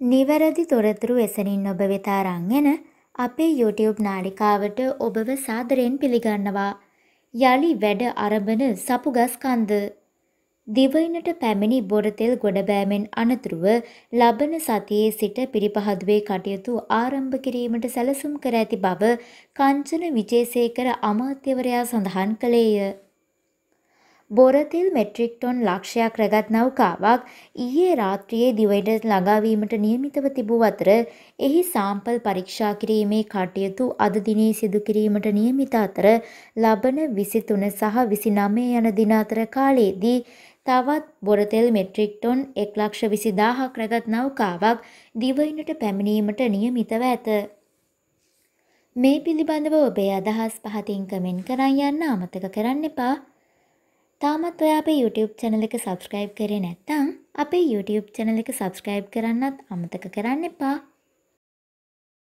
නිවැරදි තොරතුරු එසැනින් ඔබ වෙත අරන් එන අපේ YouTube නාලිකාවට ඔබව සාදරයෙන් පිළිගන්නවා. යළි වැඩ අරඹන සපුගස් කන්ද දිවයිනට පැමිණි බොරතෙල් ගොඩබෑමෙන් අනතුරුව ලබන සතියේ සිට පිරිපහදුවේ කටයුතු ආරම්භ කිරීමට සැලසුම් කර ඇති බව කංචන විජේසේකර අමාත්‍යවරයා සඳහන් කළේය. බොරතෙල් මෙට්‍රික් ටොන් ලක්ෂයක් රැගත් නෞකාවක් ඊයේ රාත්‍රියේ දිවයිනට ළඟාවීමට නියමිතව තිබූ අතර එහි සාම්පල් පරීක්ෂා කිරීමේ කටයුතු අද දිනේ සිදු කිරීමට නියමිත අතර ලබන විසිතුන සහ විසිනමය යන දින අතර කාලයේදී තවත් බොරතෙල් මෙට්‍රික් ටොන් එක් ලක්ෂ විසිදාහක් රැගත් නෞකාවක් දිවයිනට පැමිණීමට නියමිතව ඇත. මේ පිළිබඳව ඔබේ අදහස් පහතින් කමෙන්ට් කරන්න යන්න අමතක කරන්න එපා. තාමත් ඔයා අපේ YouTube channel එක subscribe කරේ නැත්නම් අපේ YouTube channel එක subscribe කරන්නත් අමතක කරන්න එපා.